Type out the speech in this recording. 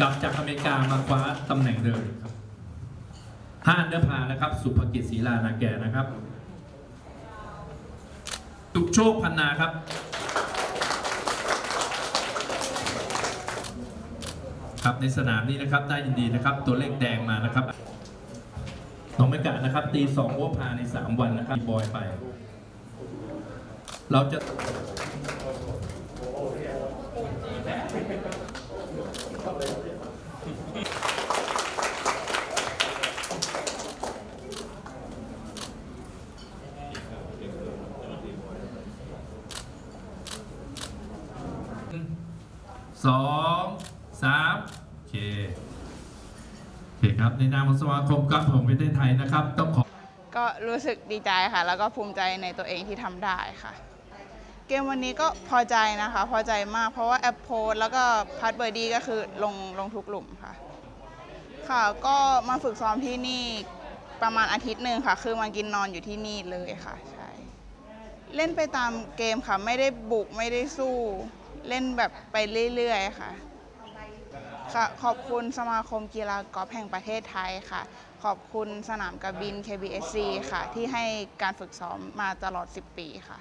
กลับจากอเมริกามาคว้าตำแหน่งเดิมครับห้าอันเดอร์พานะครับ สุภกิจศรีลานาแก่นะครับตุกโชคพันนาครับ ครับในสนามนี้นะครับได้ยินดีนะครับ ตัวเลขแดงมานะครับน้องเมกะนะครับ ตีสองโอเวพาในสามวันนะครับบอยไป เราจะ สองสามโอเคโอเคครับในนามของสมาคมกอล์ฟของประเทศไทยนะครับต้องขอก็รู้สึกดีใจค่ะ แล้วก็ภูมิใจในตัวเองที่ทำได้ค่ะ เกมวันนี้ก็พอใจนะคะ พอใจมากเพราะว่า approach แล้วก็ putt birdie ก็คือลงลงทุกหลุมค่ะ ค่ะก็มาฝึกซ้อมที่นี่ประมาณอาทิตย์หนึ่งค่ะ คือมากินนอนอยู่ที่นี่เลยค่ะ ใช่ เล่นไปตามเกมค่ะ ไม่ได้บุกไม่ได้สู้ เล่นแบบไปเรื่อยๆค่ะค่ะ ขอบคุณสมาคมกีฬากอล์ฟแห่งประเทศไทยค่ะ ขอบคุณสนามกระบิน KBSC ค่ะ ที่ให้การฝึกซ้อมมาตลอด 10 ปีค่ะ